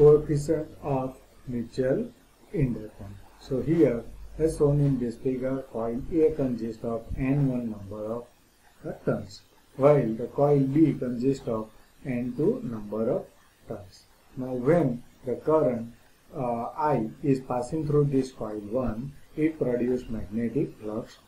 coefficient of mutual inductance. So here as shown in this figure coil A consists of N1 number of turns while the coil B consists of N2 number of turns. Now when the current uh, I is passing through this coil 1 it produces magnetic flux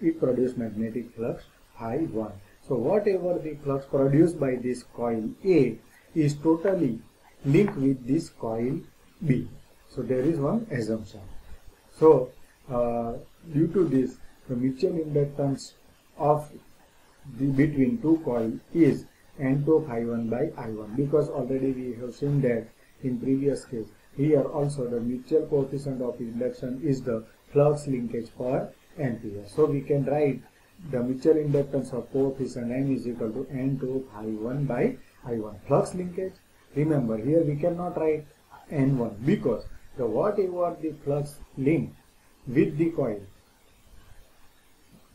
it produces magnetic flux phi 1 so whatever the flux produced by this coil A is totally linked with this coil B so there is one assumption so uh, due to this the mutual inductance of the between two coil is N2 phi 1 by I1 because already we have seen that in previous case here also the mutual coefficient of induction is the flux linkage per ampere. So we can write the mutual inductance of coefficient M is equal to N2 phi 1 by I1. Flux linkage, remember here we cannot write N1 because the whatever the flux link with the coil,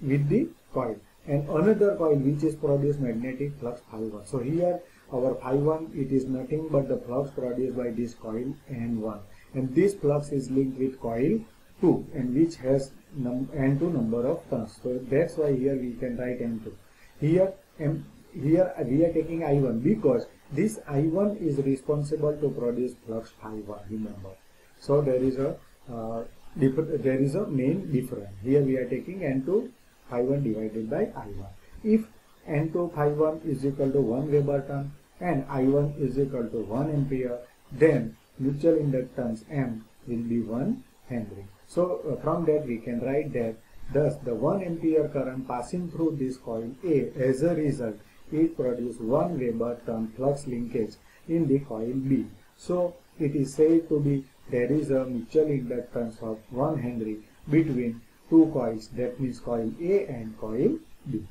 with the coil and another coil which is produce magnetic flux phi 1. So here our phi 1 it is nothing but the flux produced by this coil N1 and this flux is linked with coil 2 and which has num N2 number of turns. So that's why here we can write N2. Here M here we are taking I1 because this I1 is responsible to produce flux phi 1 remember. So there is a uh, there is a main difference. Here we are taking N2 phi 1 divided by I1. If N2 phi 1 is equal to 1 Weber turn and I1 is equal to 1 ampere then mutual inductance M will be 1 Henry. So uh, from that we can write that thus the 1 ampere current passing through this coil A as a result it produces 1 Weber turn flux linkage in the coil B. So it is said to be there is a mutual inductance of 1 Henry between two coils that means coil A and coil B.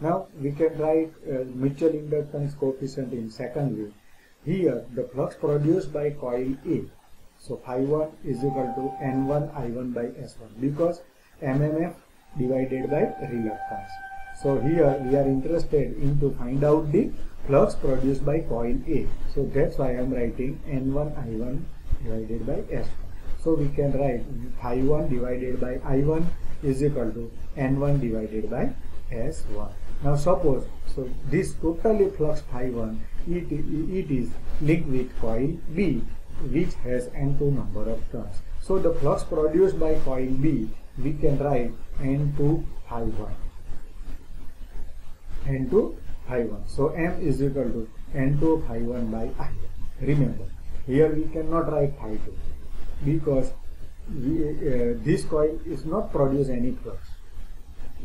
Now we can write uh, mutual inductance coefficient in second way. Here the flux produced by coil A so phi 1 is equal to N1 I1 by S1 because MMF divided by reluctance. So here we are interested in to find out the flux produced by coil A. So that's why I am writing N1 I1 divided by S1. So we can write phi 1 divided by I1 is equal to N1 divided by S1. Now suppose, so this totally flux phi 1, it, it is linked with coil B which has N2 number of turns. So the flux produced by coil B, we can write N2 phi 1. N2 phi 1. So M is equal to N2 phi 1 by I. Remember, here we cannot write phi 2 because we, uh, this coil is not produce any flux.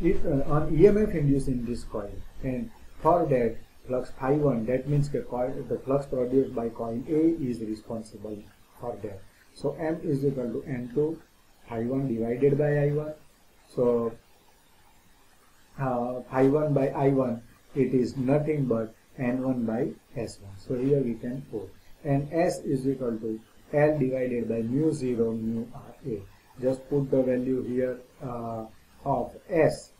It uh, on EMF induced in this coil and for that flux phi 1 that means the, coil, the flux produced by coil A is responsible for that. So M is equal to N2 phi 1 divided by I1. So uh, phi 1 by I1 it is nothing but N1 by S1. So here we can put and S is equal to L divided by mu 0 mu RA. Just put the value here uh, of S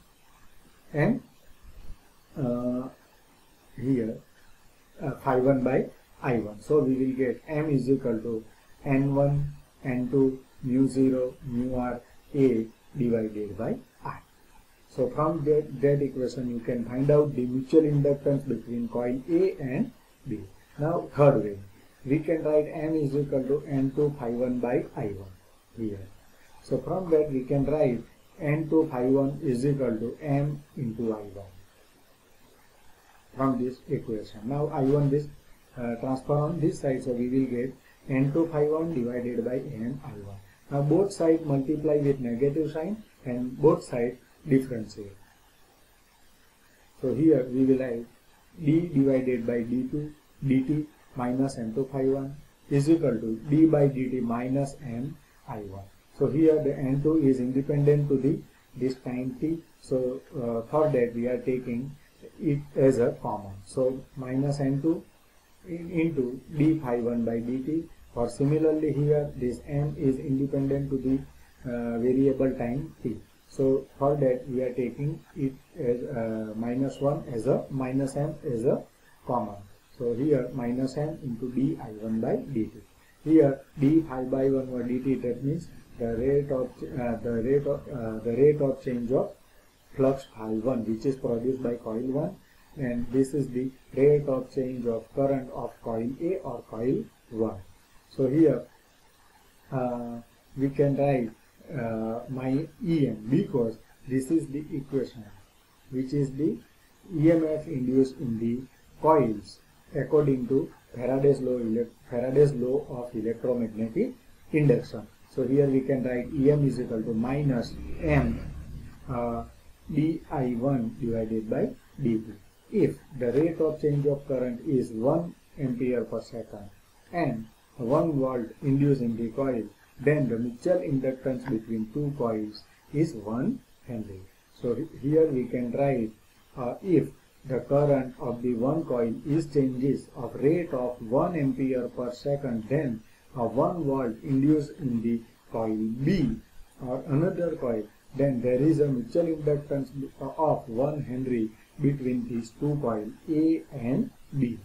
and uh, here uh, phi 1 by I1. So we will get M is equal to N1 N2 mu 0 mu R A divided by. So from that, that equation you can find out the mutual inductance between coil A and B. Now third way, we can write M is equal to N2 phi 1 by I1 here. So from that we can write N2 phi 1 is equal to M into I1 from this equation. Now I1 this uh, transfer on this side so we will get N2 phi 1 divided by N I1. Now both sides multiply with negative sign and both differentiate. So here we will have d divided by d2 dt minus n2 phi 1 is equal to d by dt minus n i1. So here the n2 is independent to the this time t. So uh, for that we are taking it as a common. So minus n2 in, into d phi 1 by dt or similarly here this m is independent to the uh, variable time t. So for that we are taking it as minus 1 as a minus m as a common. So here minus m into d i1 by dt. here d phi by 1 over dt that means the rate of uh, the rate of uh, the rate of change of flux phi 1 which is produced by coil 1 and this is the rate of change of current of coil A or coil 1 so here uh, we can write uh, my EM because this is the equation which is the EMF induced in the coils according to Faraday's law, Faraday's law of electromagnetic induction. So here we can write EM is equal to minus M uh, dI1 divided by dt. If the rate of change of current is 1 ampere per second and 1 volt induced in the coil, then the mutual inductance between two coils is 1 Henry. So here we can write uh, if the current of the one coil is changes of rate of 1 ampere per second then a 1 volt induced in the coil B or another coil then there is a mutual inductance of 1 Henry between these two coils A and B.